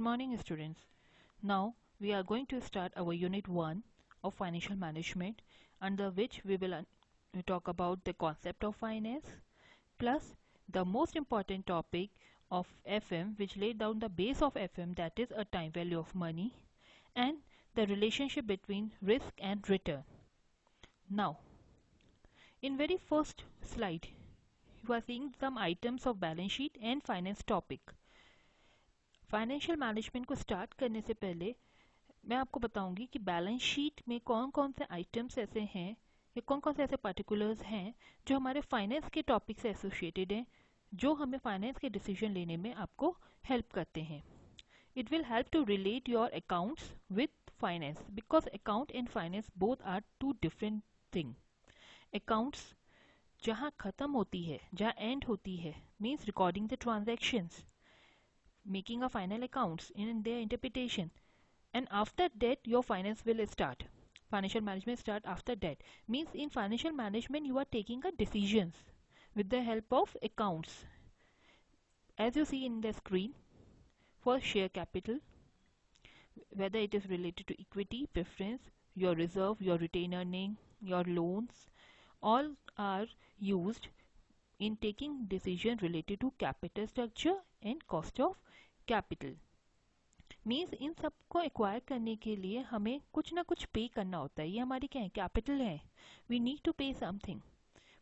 morning students. Now we are going to start our unit 1 of financial management under which we will uh, talk about the concept of finance plus the most important topic of FM which laid down the base of FM that is a time value of money and the relationship between risk and return. Now in very first slide you are seeing some items of balance sheet and finance topic. Financial management को start करने से पहले मैं आपको बताऊँगी कि balance sheet में कौन कौन से आइटम्स ऐसे हैं या कौन कौन से ऐसे पर्टिकुलर्स हैं जो हमारे फाइनेंस के टॉपिक से एसोसिएटेड हैं, जो हमें फाइनेंस के डिसीज़न लेने में आपको हेल्प करते हैं। It will help to relate your accounts with finance because account and finance both are two different thing accounts जहाँ ख़त्म होती है, जहाँ एंड होती है means recording the transactions making a final accounts in their interpretation. And after that your finance will start. Financial management start after that. Means in financial management you are taking a decisions with the help of accounts. As you see in the screen for share capital whether it is related to equity preference your reserve your retained earning your loans all are used in taking decision related to capital structure and cost of capital means इन सबको acquire करने के लिए हमें कुछ ना कुछ पे करना होता है। ये हमारी क्या है? कैपिटल है। We need to pay something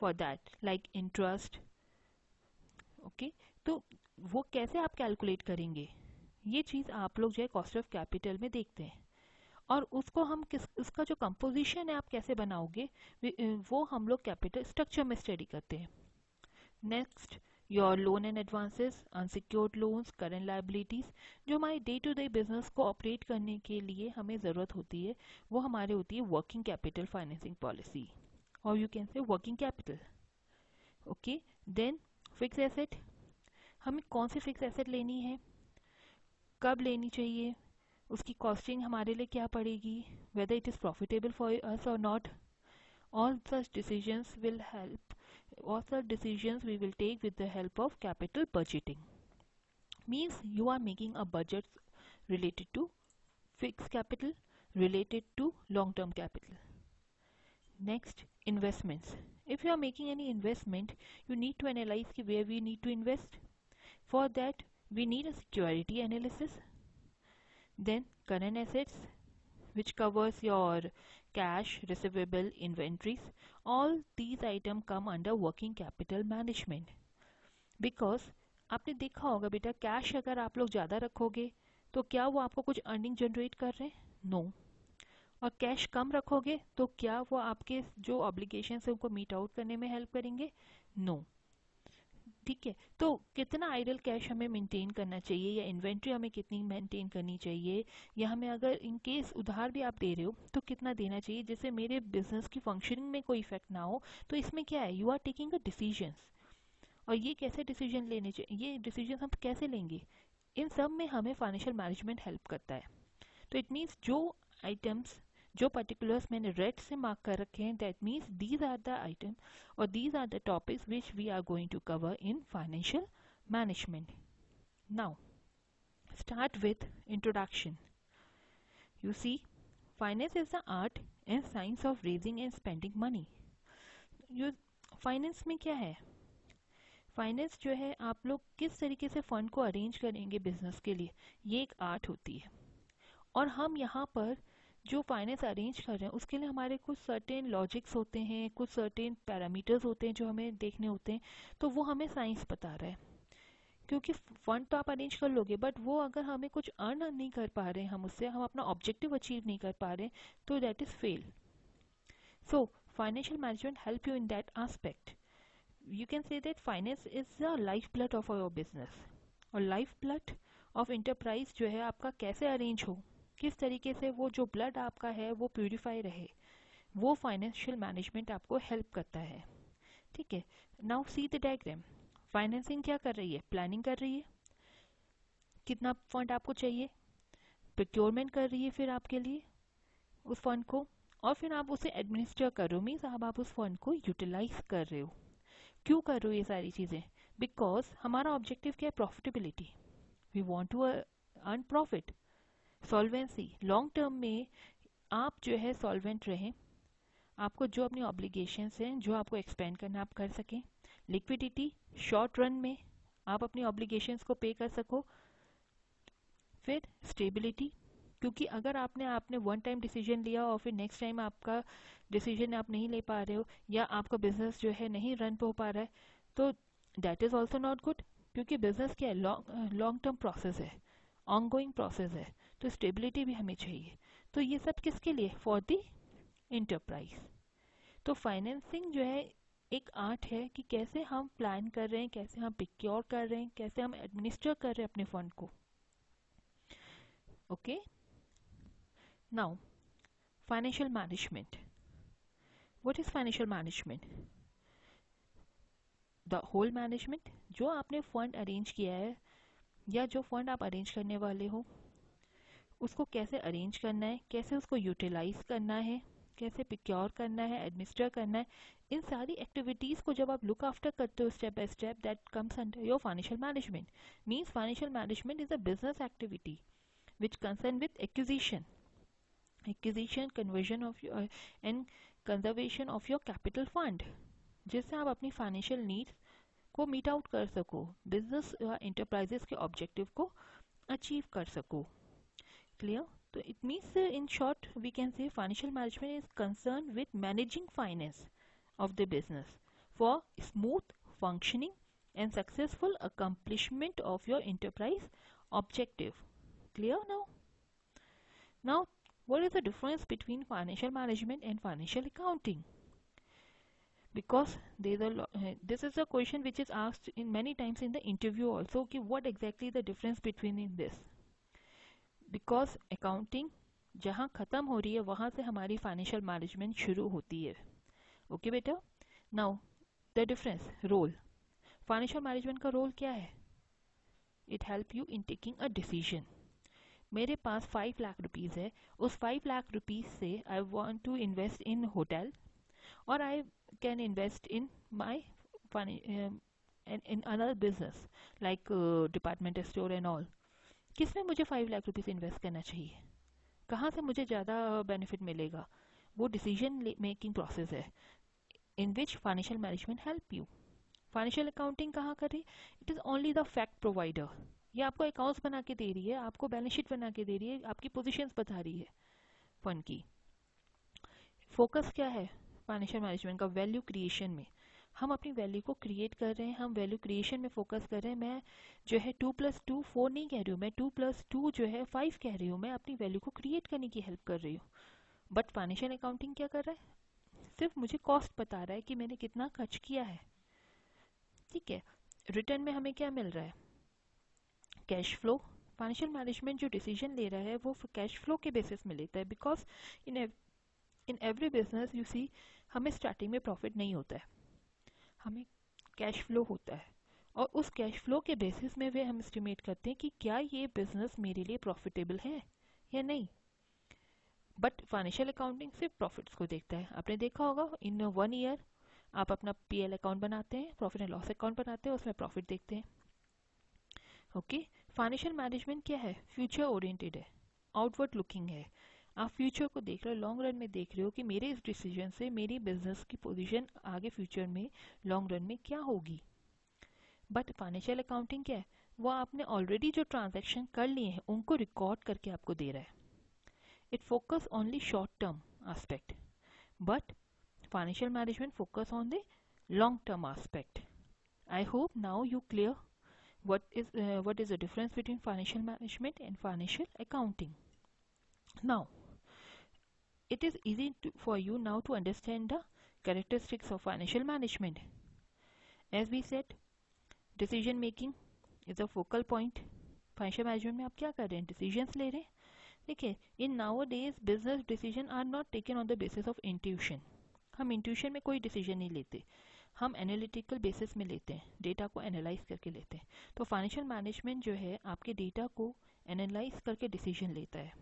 for that like interest okay तो वो कैसे आप कैलकुलेट करेंगे? ये चीज़ आप लोग जो है कॉस्ट ऑफ़ कैपिटल में देखते हैं। और उसको हम किस, उसका जो कंपोजिशन है आप कैसे बनाओगे, वो हम लोग कैपिटल स्ट्रक्चर में स्टडी करते हैं। Next your loan and advances unsecured loans current liabilities जो हमारे डे टू डे बिज़नेस को ऑपरेट करने के लिए हमें ज़रूरत होती है, वो हमारे होती है वर्किंग कैपिटल फाइनेंसिंग पॉलिसी और you can say working capital okay then fix asset हमें कौन सी फिक्स एसेट लेनी है? कब लेनी चाहिए? उसकी कॉस्टिंग हमारे लिए क्या पड़ेगी? Whether it is profitable for us और not all such decisions will help author decisions we will take with the help of capital budgeting. Means you are making a budget related to fixed capital related to long-term capital. Next investments. If you are making any investment you need to analyze where we need to invest. For that we need a security analysis. Then current assets which covers your cash, receivable, inventories. All these items come under working capital management. Because आपने देखा होगा बेटा cash अगर आप लोग ज़्यादा रखोगे तो क्या वो आपको कुछ अर्निंग जनरेट कर रहे हैं नो no. और कैश कम रखोगे तो क्या वो आपके जो ऑब्लिगेशन है उनको मीट आउट करने में हेल्प करेंगे नो no. ठीक है? तो कितना आइडल कैश हमें मेंटेन करना चाहिए या इन्वेंट्री हमें कितनी मेंटेन करनी चाहिए? या हमें अगर इन केस उधार भी आप दे रहे हो तो कितना देना चाहिए? जिससे मेरे बिज़नेस की फंक्शनिंग में कोई इफ़ेक्ट ना हो। तो इसमें क्या है? You are taking a decisions और ये कैसे डिसीज़न लेने चाहिए ये डिसीज़न हम कैसे लेंगे? इन सब में हमें फाइनेंशियल मैनेजमेंट हेल्प करता है। तो इट मीन्स जो आइटम्स जो पर्टिकुलर्स मैंने रेड से मार्क कर रखे हैं that means these are the item और these are the topics which we are going to cover in financial management now start with introduction. You see, finance is the art and science of raising and spending money. You finance में क्या है? Finance जो है, आप लोग किस तरीके से फंड को अरेंज करेंगे बिज़नेस के लिए? ये एक आर्ट होती है। और हम यहाँ पर जो फाइनेंस अरेंज कर रहे हैं, उसके लिए हमारे कुछ सर्टेन लॉजिक्स होते हैं, कुछ सर्टेन पैरामीटर्स होते हैं जो हमें देखने होते हैं तो वो हमें साइंस बता रहा है। क्योंकि फंड तो आप अरेंज कर लोगे बट वो अगर हमें कुछ अर्न नहीं कर पा रहे हैं हम उससे, हम अपना ऑब्जेक्टिव अचीव नहीं कर पा रहे तो that is fail so financial management help you in that aspect you can say that finance is the life blood of your business और लाइफ ब्लड ऑफ़ इंटरप्राइज जो है, आपका कैसे अरेंज हो? किस तरीके से वो जो ब्लड आपका है, वो प्योरीफाई रहे, वो फाइनेंशियल मैनेजमेंट आपको हेल्प करता है। ठीक है? Now see the diagram financing क्या कर रही है? प्लानिंग कर रही है। कितना फंड आपको चाहिए? प्रोक्योरमेंट कर रही है फिर आपके लिए उस फंड को। और फिर आप उसे एडमिनिस्टर कर रहे हो मीन्स अब आप उस फंड को यूटिलाइज कर रहे हो। क्यों कर रहे हो ये सारी चीज़ें? बिकॉज़ हमारा ऑब्जेक्टिव क्या है? Profitability we want to earn profit solvency long term में आप जो है सॉल्वेंट रहें। आपको जो अपनी ऑब्लिगेशन हैं, जो आपको एक्सपेंड करना आप कर सकें। लिक्विडिटी शॉर्ट रन में आप अपनी ऑब्लिगेशन को पे कर सको। फिर स्टेबिलिटी क्योंकि अगर आपने आपने वन टाइम डिसीज़न लिया और फिर नेक्स्ट टाइम आपका डिसीज़न आप नहीं ले पा रहे हो या आपका बिज़नेस जो है नहीं रन हो पा रहा है तो that is also not good क्योंकि बिज़नेस क्या है? लॉन्ग टर्म प्रोसेस है। ऑन गोइंग प्रोसेस है तो स्टेबिलिटी भी हमें चाहिए। तो ये सब किसके लिए? फॉर दी इंटरप्राइज तो फाइनेंसिंग जो है, एक आर्ट है कि कैसे हम प्लान कर रहे हैं, कैसे हम पिक्योर कर रहे हैं, कैसे हम एडमिनिस्टर कर रहे हैं अपने फंड को। Okay now financial management what is financial management the whole management जो आपने फंड अरेंज किया है या जो फंड आप अरेंज करने वाले हो, उसको कैसे अरेंज करना है, कैसे उसको यूटिलाइज करना है, कैसे पिक्योर करना है एडमिनिस्टर करना है, इन सारी एक्टिविटीज़ को जब आप लुक आफ्टर करते हो step by step that comes under your financial management means financial management is a business activity which concern with acquisition acquisition conversion of your and conservation of your capital fund जिससे आप अपनी financial needs को meet out कर सको business या enterprises के objective को achieve कर सको। क्लियर तो it means in short we can say financial management is concern with managing finance of the business for smooth functioning and successful accomplishment of your enterprise objective clear now now what is the difference between financial management and financial accounting Because a uh, this is a question which is asked in many times in the interview also. Okay, what exactly the difference between in this? Because accounting जहाँ ख़त्म हो रही है वहाँ से हमारी financial management शुरू होती है ओके बेटा now the difference role financial management का रोल क्या है it help you in taking a decision मेरे पास फाइव लाख रुपीज़ है उस five lakh rupees say I want to invest in hotel और I can invest in my in another business like department store and all किसमें मुझे five lakh rupees invest करना चाहिए? कहाँ से मुझे ज़्यादा बेनिफिट मिलेगा? वो डिसीज़न मेकिंग प्रोसेस है in which financial management help you financial accounting कहाँ करे it is only the fact provider ये आपको अकाउंट्स बना के दे रही है, आपको बैलेंस शीट बना के दे रही है, आपकी पोजीशंस बता रही है फंड की। फोकस क्या है? फाइनेंशियल मैनेजमेंट का वैल्यू क्रिएशन में। हम अपनी वैल्यू को क्रिएट कर रहे हैं, हम वैल्यू क्रिएशन में फोकस कर रहे हैं। मैं जो है टू प्लस टू फोर नहीं कह रही हूँ, मैं टू प्लस टू जो है फाइव कह रही हूँ। मैं अपनी वैल्यू को क्रिएट करने की हेल्प कर रही हूँ। बट फाइनेंशियल अकाउंटिंग क्या कर रहा है? सिर्फ़ मुझे कॉस्ट बता रहा है कि मैंने कितना खर्च किया है। ठीक है रिटर्न में हमें क्या मिल रहा है? कैश फ्लो फाइनेंशियल मैनेजमेंट जो डिसीज़न ले रहा है, वो कैश फ्लो के बेसिस में लेता है। Because in in every business you see हमें स्टार्टिंग में प्रॉफिट नहीं होता है। हमें कैश फ्लो होता है। और उस कैश फ्लो के बेसिस में वे हम एस्टिमेट करते हैं कि क्या ये बिज़नेस मेरे लिए प्रॉफिटेबल है या नहीं। बट फाइनेंशियल अकाउंटिंग सिर्फ़ प्रॉफिट्स को देखता है। आपने देखा होगा इन वन ईयर आप अपना पीएल अकाउंट बनाते हैं प्रॉफिट एंड लॉस अकाउंट बनाते हैं, उसमें प्रॉफिट देखते हैं। ओके फाइनेंशियल मैनेजमेंट क्या है? फ्यूचर ओरिएंटेड है। आउटवर्ड लुकिंग है। आप फ्यूचर को देख रहे हो लॉन्ग रन में देख रहे हो कि मेरे इस डिसीज़न से मेरी बिज़नेस की पोजीशन आगे फ्यूचर में लॉन्ग रन में क्या होगी। बट फाइनेंशियल अकाउंटिंग क्या है? वो आपने ऑलरेडी जो ट्रांजेक्शन कर लिए हैं, उनको रिकॉर्ड करके आपको दे रहा है। It focus only short term aspect but financial management focus on the long term aspect I hope now you clear what is what is the difference between financial management and financial accounting now it is easy to, for you now to understand the characteristics of financial management. As we said decision making is a focal point. Financial management में आप क्या कर रहे हैं? Decisions ले रहे हैं। देखिए in now days business decision are not taken on the basis of intuition हम इंट्यूशन में कोई डिसीज़न नहीं लेते। हम एनालिटिकल बेसिस में लेते हैं। डेटा को एनालाइज करके लेते हैं। तो फाइनेंशियल मैनेजमेंट जो है आपके डेटा को एनालाइज करके डिसीज़न लेता है।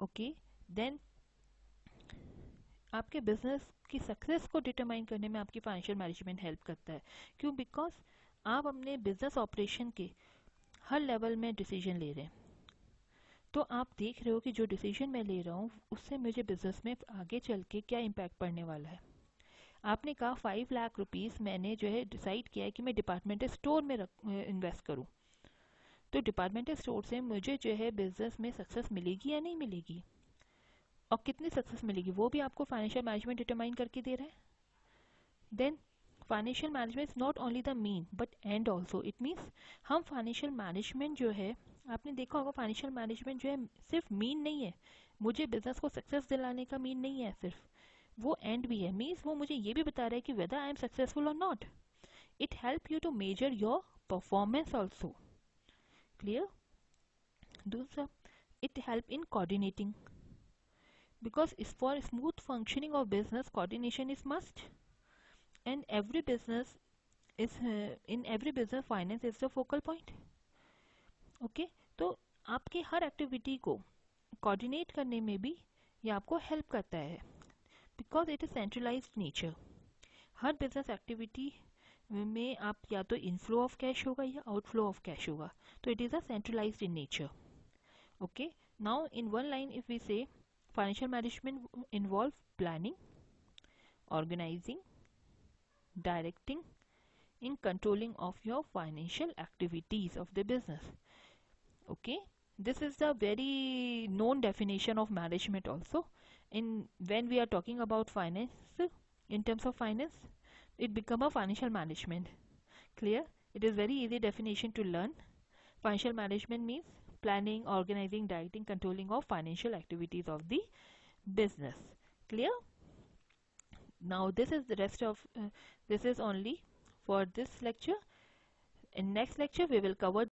ओके देन आपके बिज़नेस की सक्सेस को डिटरमाइन करने में आपकी फाइनेंशियल मैनेजमेंट हेल्प करता है। क्यों? बिकॉज़ आप अपने बिज़नेस ऑपरेशन के हर लेवल में डिसीज़न ले रहे हैं। तो आप देख रहे हो कि जो डिसीज़न मैं ले रहा हूँ, उससे मुझे बिज़नेस में आगे चल के क्या इम्पैक्ट पड़ने वाला है। आपने कहा फाइव लाख रुपीस मैंने जो है डिसाइड किया है कि मैं डिपार्टमेंटल स्टोर में रख इन्वेस्ट करूँ। तो डिपार्टमेंटल स्टोर से मुझे जो है बिज़नेस में सक्सेस मिलेगी या नहीं मिलेगी? और कितनी सक्सेस मिलेगी? वो भी आपको फाइनेंशियल मैनेजमेंट डिटरमाइन करके दे रहा है। Then financial management is not only the mean but end also it means हम फाइनेंशियल मैनेजमेंट जो है, आपने देखा होगा फाइनेंशियल मैनेजमेंट जो है सिर्फ़ मीन नहीं है। मुझे बिज़नेस को सक्सेस दिलाने का मीन नहीं है सिर्फ़। वो एंड भी है। मीन्स वो मुझे ये भी बता रहा है कि वेदर आई एम सक्सेसफुल और not it help you to measure your performance also clear दूसरा it help in coordinating because for smooth functioning of business coordination is must. And every business is uh, in every business finance is the focal point. Okay? तो आपकी हर activity को coordinate करने में भी ये आपको help करता है. Because it is centralize nature her business activity में आप या तो इनफ्लो ऑफ़ कैश होगा या आउटफ्लो ऑफ़ कैश होगा. तो it is a centralized in nature okay now in one line if we say financial management involve planning organizing directing in controlling of your financial activities of the business. Okay? This is the very known definition of management also. In when we are talking about finance in terms of finance it become a financial management. Clear? It is very easy definition to learn. Financial management means planning organizing directing controlling of financial activities of the business. Clear? Now this is the rest of uh, this is only for this lecture. In next lecture we will cover